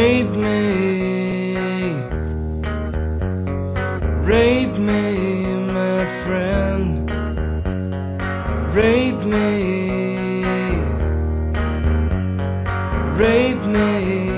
Rape me, rape me, my friend, rape me, rape me.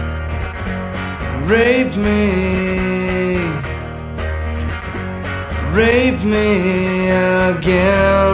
Rape me. Rape me again.